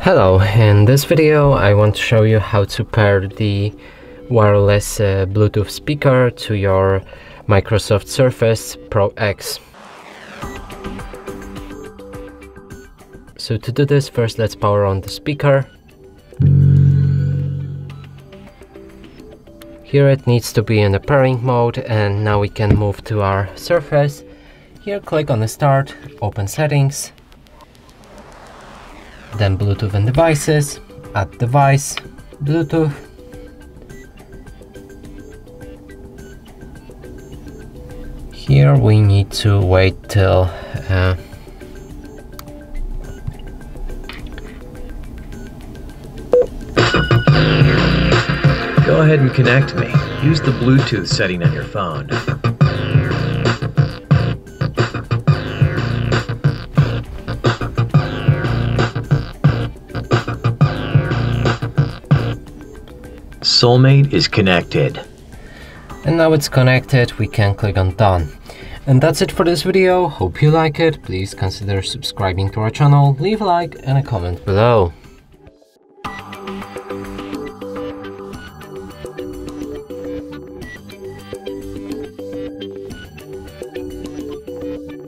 Hello, in this video I want to show you how to pair the wireless uh, Bluetooth speaker to your Microsoft Surface Pro X. So to do this, first let's power on the speaker. Here it needs to be in the pairing mode and now we can move to our Surface. Here click on the start, open settings, then Bluetooth and devices, add device, Bluetooth, here we need to wait till uh, Go ahead and connect me. Use the Bluetooth setting on your phone. Soulmate is connected. and now it's connected we can click on done. And that's it for this video. Hope you like it. Please consider subscribing to our channel. Leave a like and a comment below